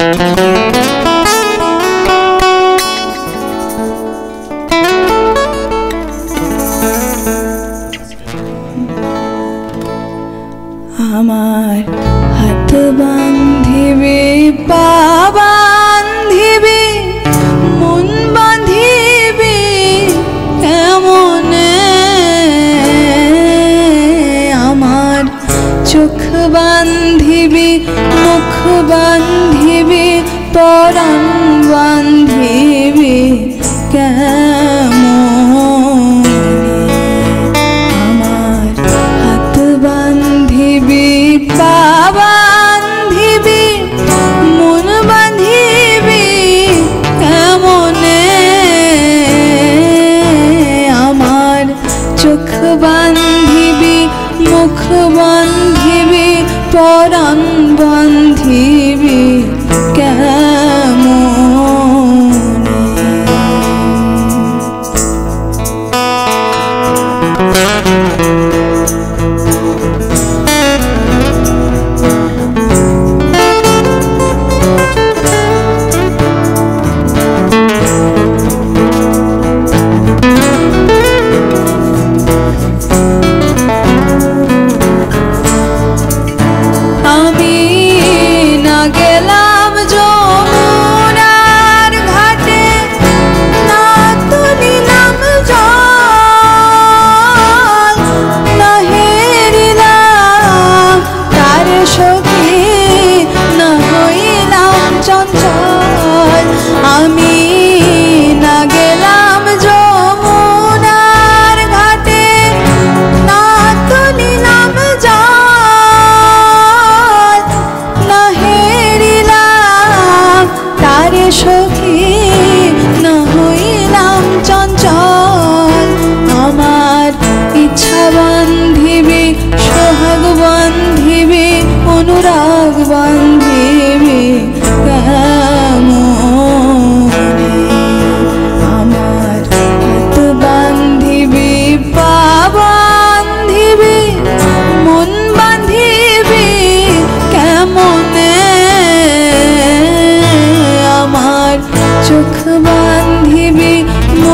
Thank বান্ধিবি মুখ বান্ধিবি পরম বান্ধ Bora,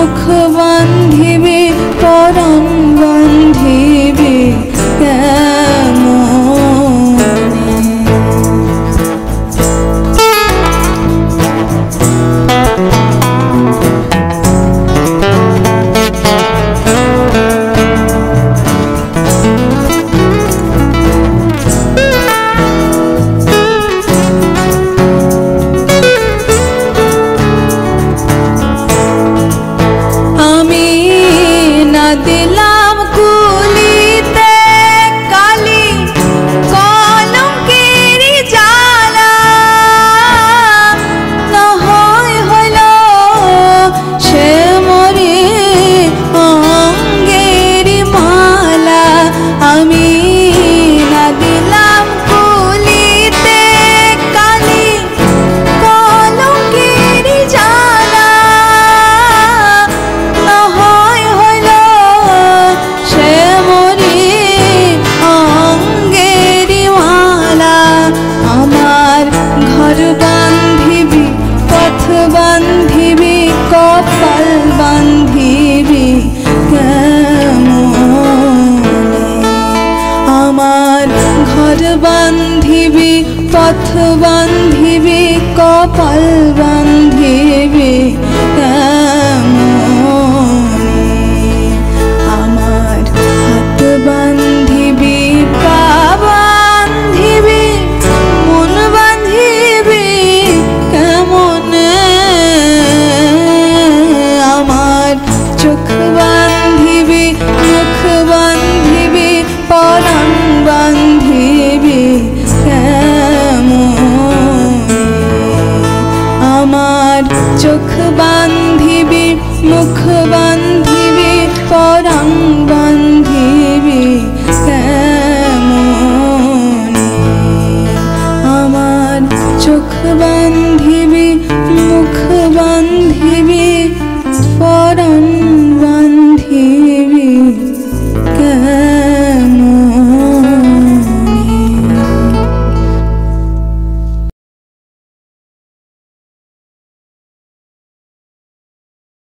बन्धर ঘর বান্ধিবি পথ বান্ধিবি কপাল বান্ধিবি